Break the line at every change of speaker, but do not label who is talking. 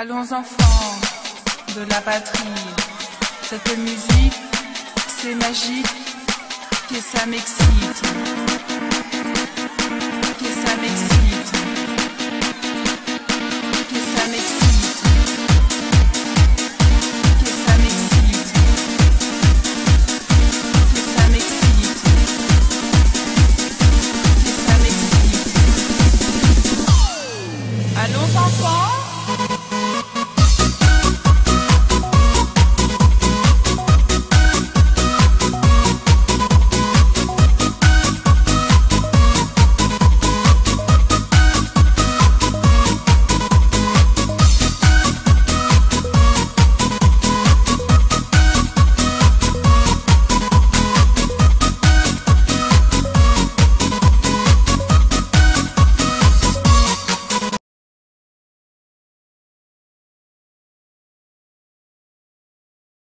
Allons enfants de la patrie, cette musique, c'est magique, que ça m'excite, que ça m'excite, que ça m'excite, que ça m'excite, que ça m'excite, que ça m'excite. Allons enfants